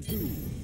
do.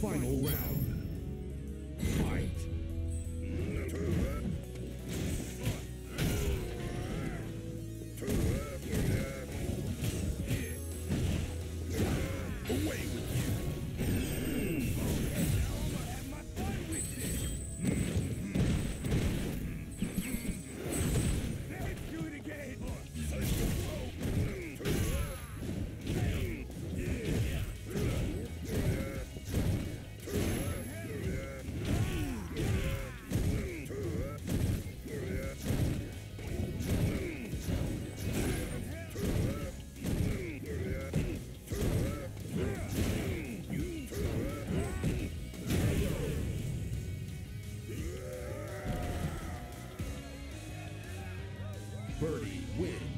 Final round. Fight. Birdie wins.